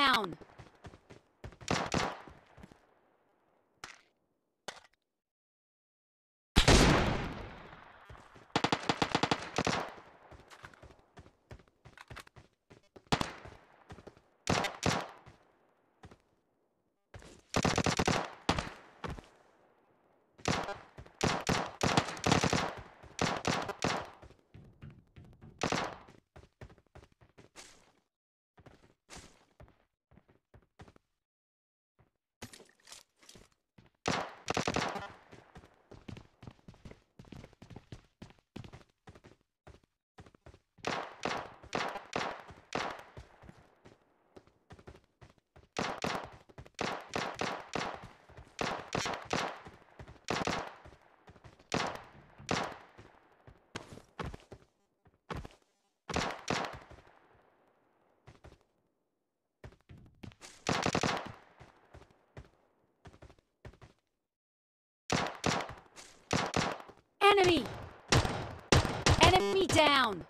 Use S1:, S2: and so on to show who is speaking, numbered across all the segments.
S1: down! Enemy! Enemy down!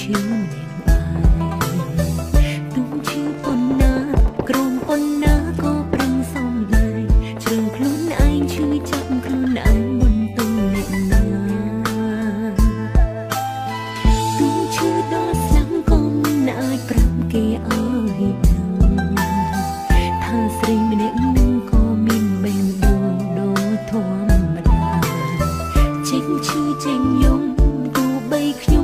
S1: ឈឺម្នាក់ឯងទុំឈឺប៉ុណ្ណា ក្រំប៉ុណ្ណាក៏ប្រឹងសំដែងជ្រឹងខ្លួនឯងឈឺចាប់ខ្លួនឯងមិនទុំអ្នកណាទុំឈឺដល់ស្លាំងក៏មិនអាចប្រាប់គេអើយដឹងថាស្រីម្នាក់នឹងក៏មានបេះដូងដូចធម្មតាចេញឈឺចេញយំទោះបីខ្ញុំ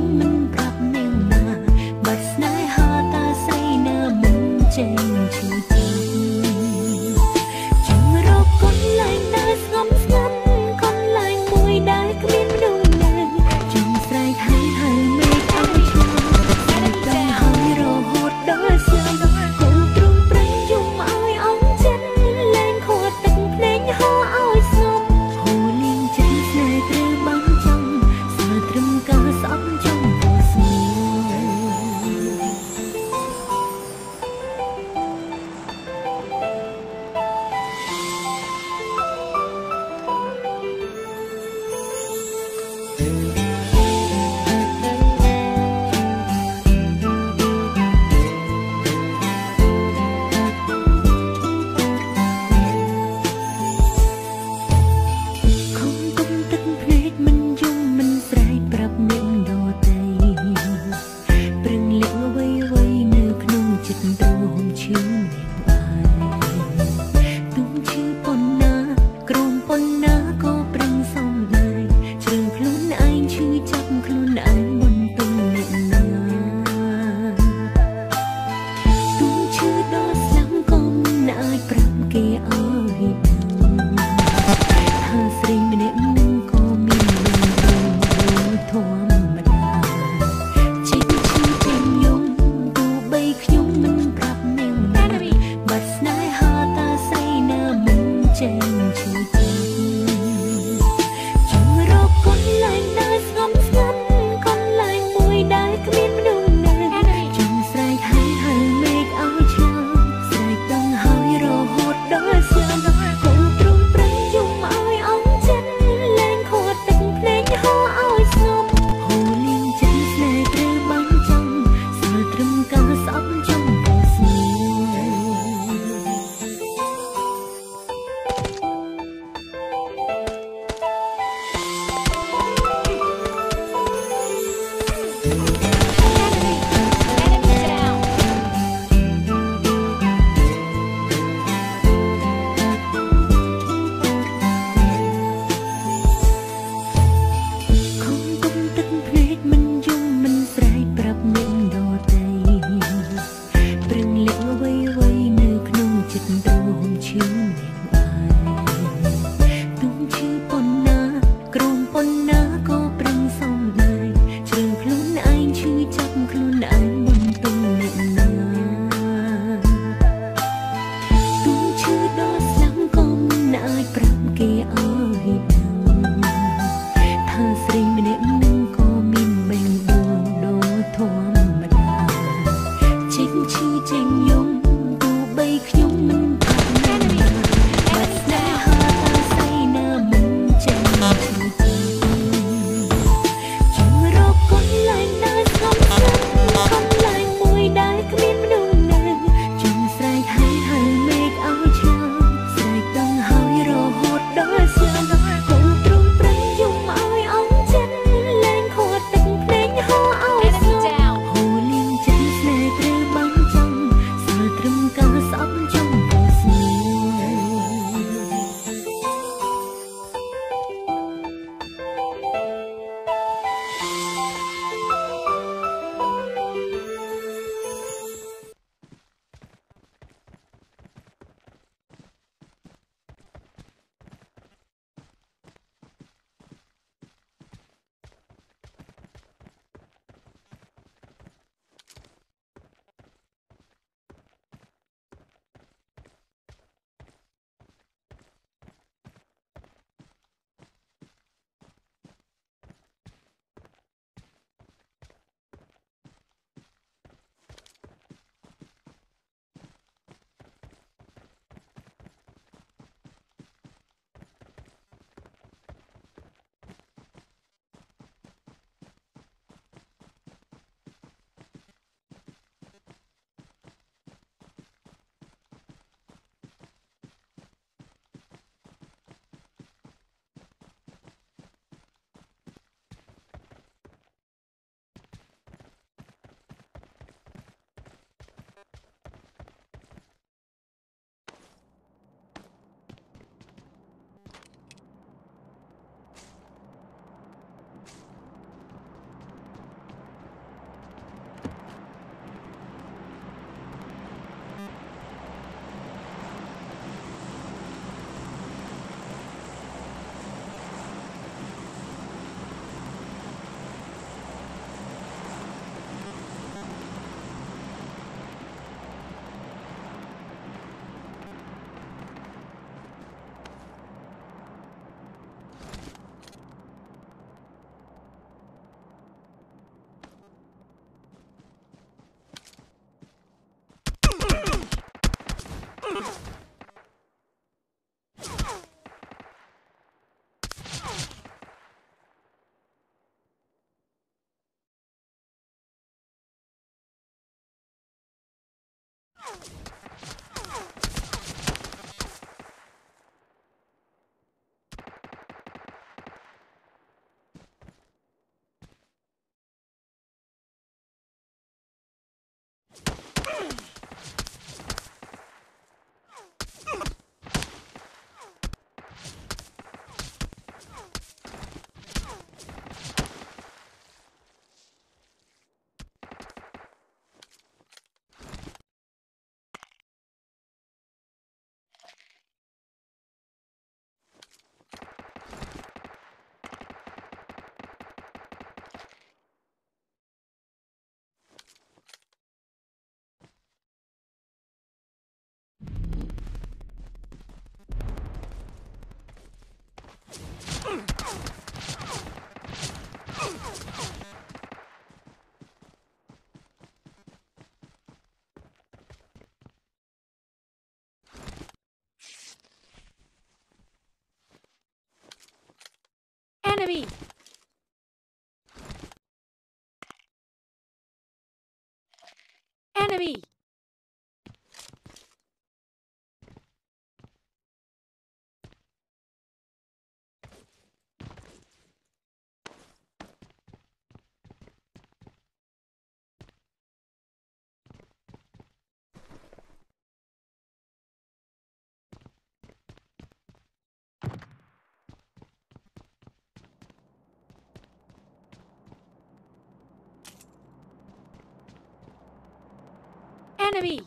S2: enemy!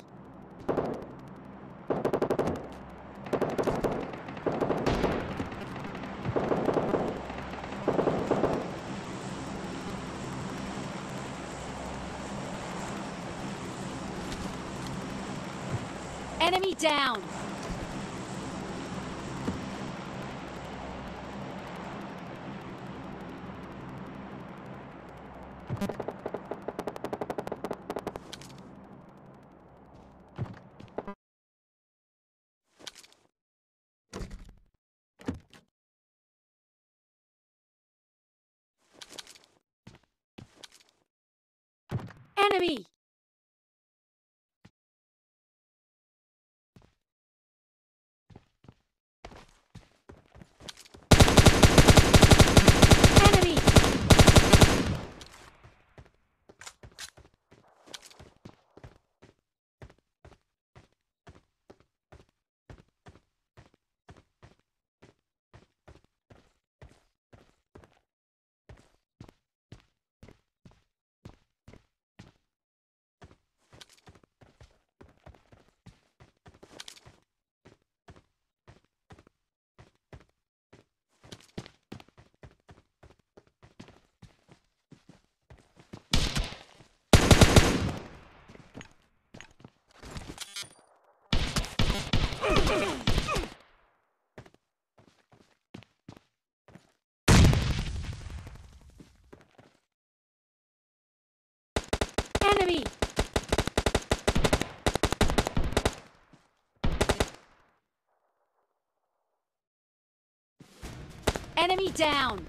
S2: Enemy down! enemy! Enemy down!